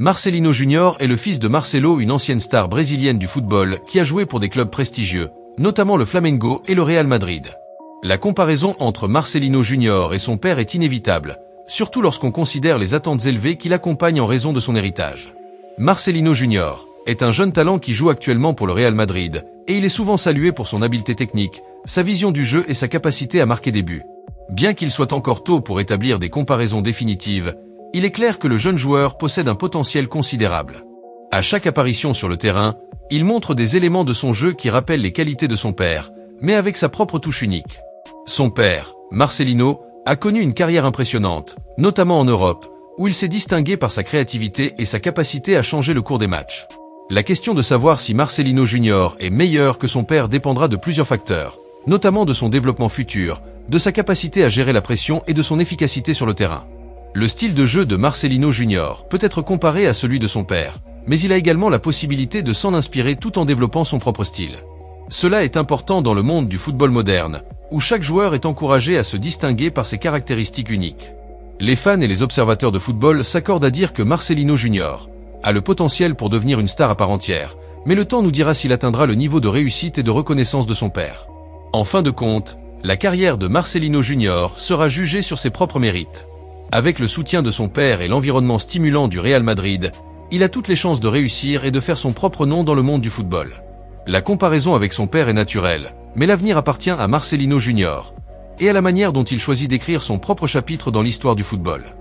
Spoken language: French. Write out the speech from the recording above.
Marcelino Junior est le fils de Marcelo, une ancienne star brésilienne du football qui a joué pour des clubs prestigieux, notamment le Flamengo et le Real Madrid. La comparaison entre Marcelino Junior et son père est inévitable, surtout lorsqu'on considère les attentes élevées qui l'accompagnent en raison de son héritage. Marcelino Junior est un jeune talent qui joue actuellement pour le Real Madrid, et il est souvent salué pour son habileté technique, sa vision du jeu et sa capacité à marquer des buts. Bien qu'il soit encore tôt pour établir des comparaisons définitives, il est clair que le jeune joueur possède un potentiel considérable. À chaque apparition sur le terrain, il montre des éléments de son jeu qui rappellent les qualités de son père, mais avec sa propre touche unique. Son père, Marcelino, a connu une carrière impressionnante, notamment en Europe, où il s'est distingué par sa créativité et sa capacité à changer le cours des matchs. La question de savoir si Marcelino Junior est meilleur que son père dépendra de plusieurs facteurs, notamment de son développement futur, de sa capacité à gérer la pression et de son efficacité sur le terrain. Le style de jeu de Marcelino Junior peut être comparé à celui de son père, mais il a également la possibilité de s'en inspirer tout en développant son propre style. Cela est important dans le monde du football moderne, où chaque joueur est encouragé à se distinguer par ses caractéristiques uniques. Les fans et les observateurs de football s'accordent à dire que Marcelino Junior a le potentiel pour devenir une star à part entière, mais le temps nous dira s'il atteindra le niveau de réussite et de reconnaissance de son père. En fin de compte, la carrière de Marcelino Junior sera jugée sur ses propres mérites. Avec le soutien de son père et l'environnement stimulant du Real Madrid, il a toutes les chances de réussir et de faire son propre nom dans le monde du football. La comparaison avec son père est naturelle, mais l'avenir appartient à Marcelino Junior et à la manière dont il choisit d'écrire son propre chapitre dans l'histoire du football.